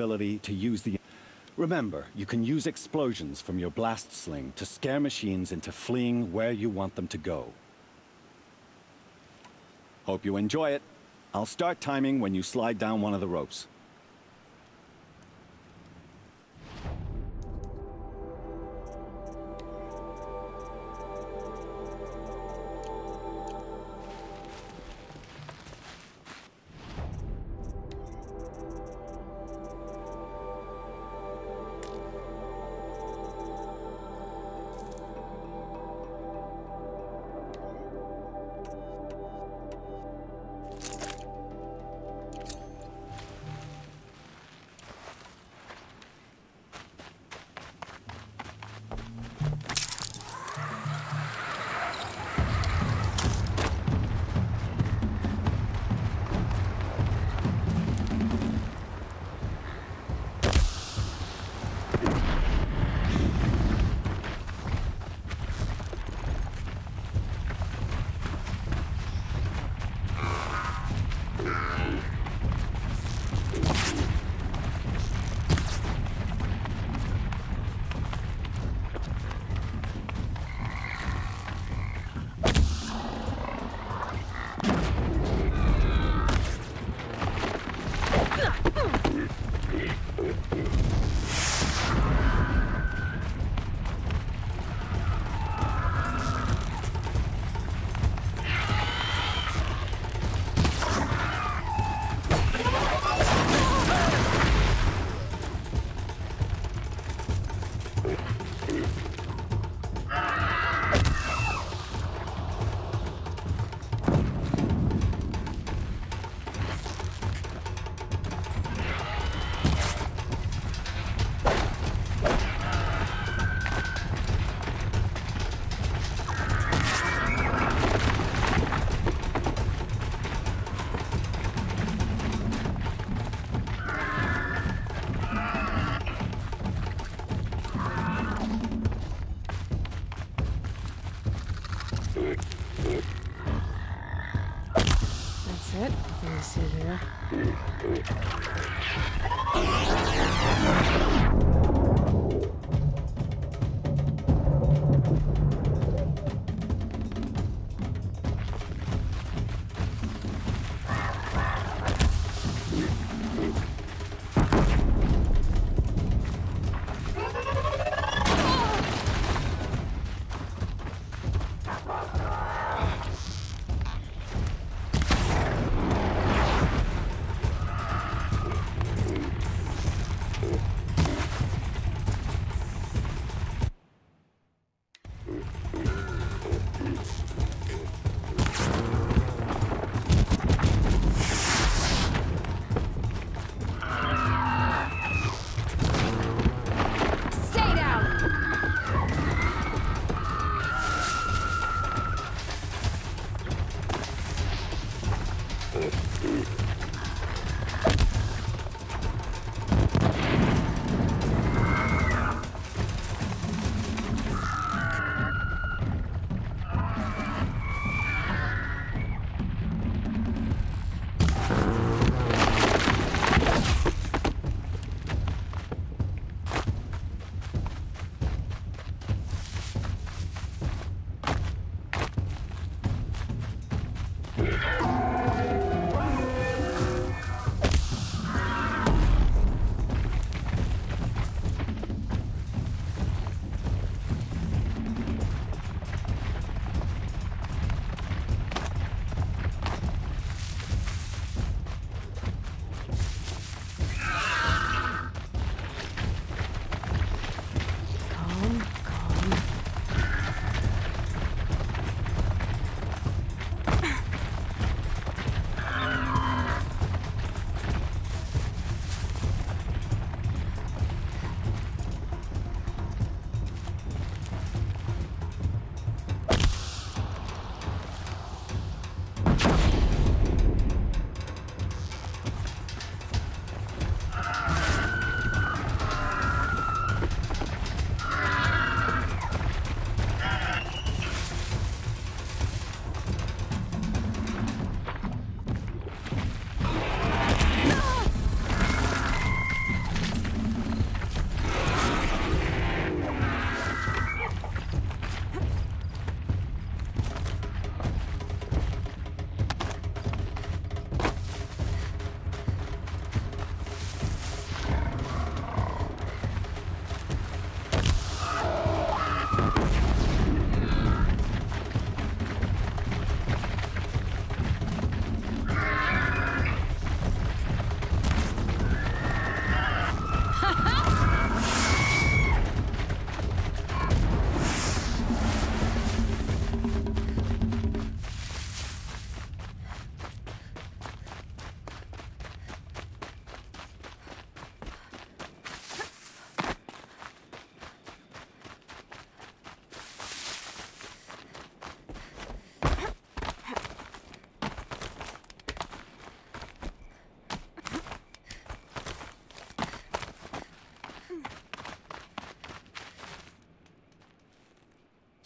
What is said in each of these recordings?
ability to use the... Remember, you can use explosions from your blast sling to scare machines into fleeing where you want them to go. Hope you enjoy it. I'll start timing when you slide down one of the ropes.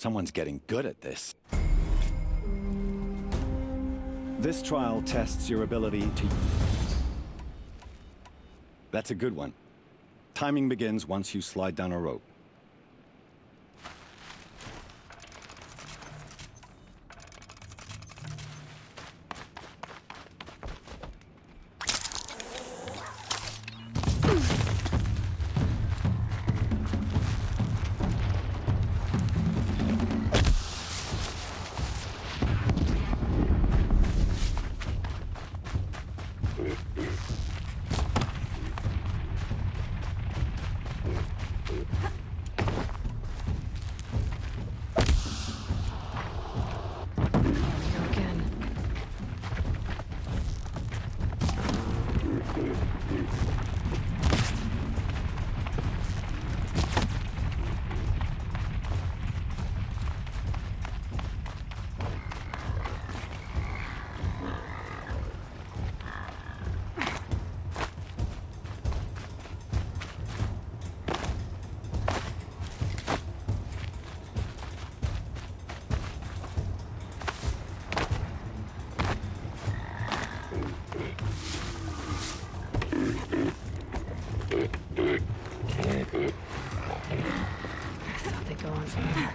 Someone's getting good at this. This trial tests your ability to... That's a good one. Timing begins once you slide down a rope. I thought they'd go on from there.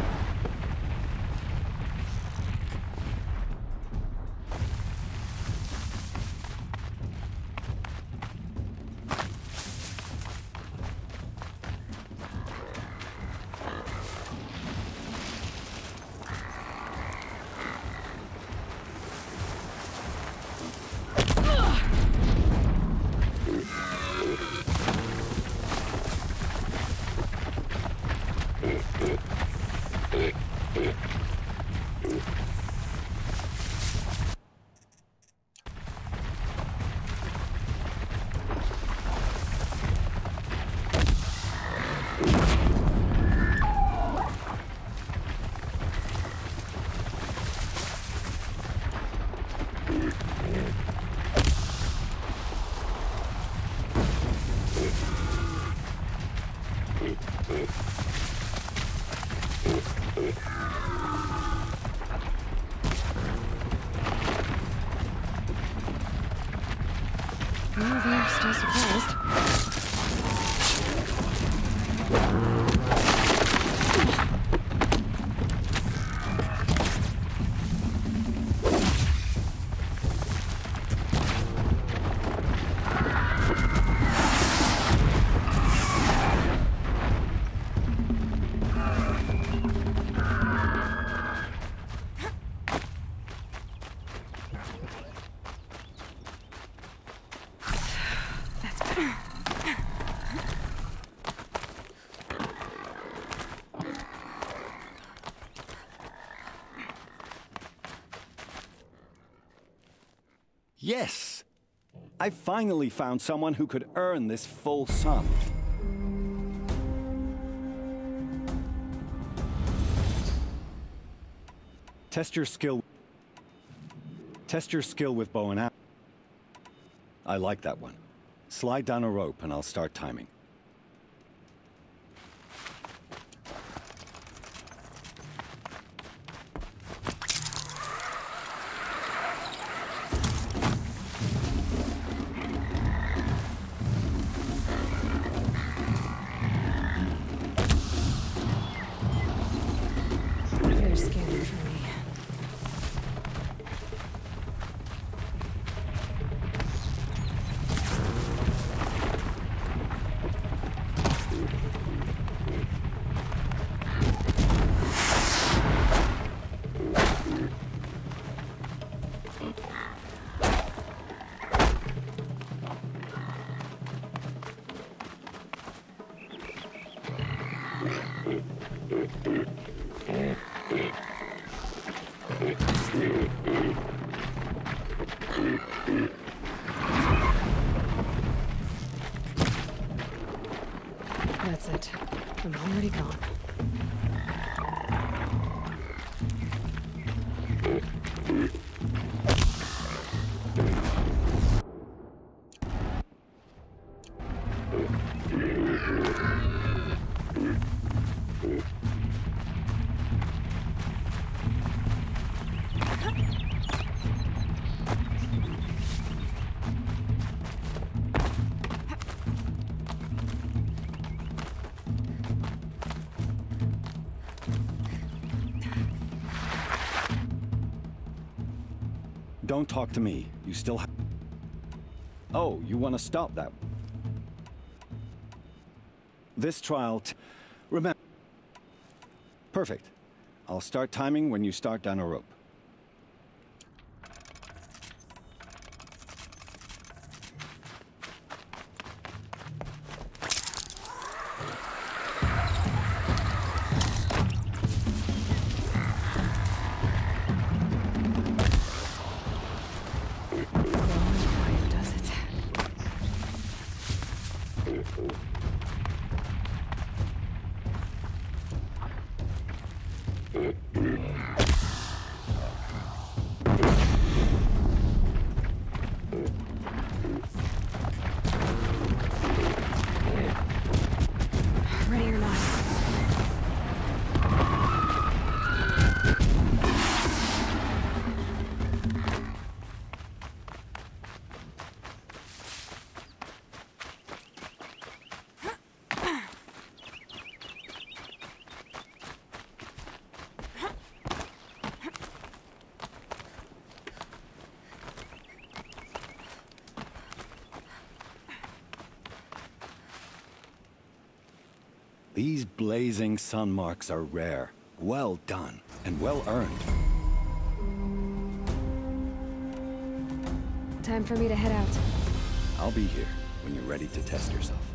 Yes! I finally found someone who could earn this full sum. Test your skill. Test your skill with bow and arrow. I like that one. Slide down a rope and I'll start timing. That's it. I'm already gone. Don't talk to me. You still have... Oh, you want to stop that? This trial... Remember... Perfect. I'll start timing when you start down a rope. These blazing sun marks are rare. Well done, and well earned. Time for me to head out. I'll be here when you're ready to test yourself.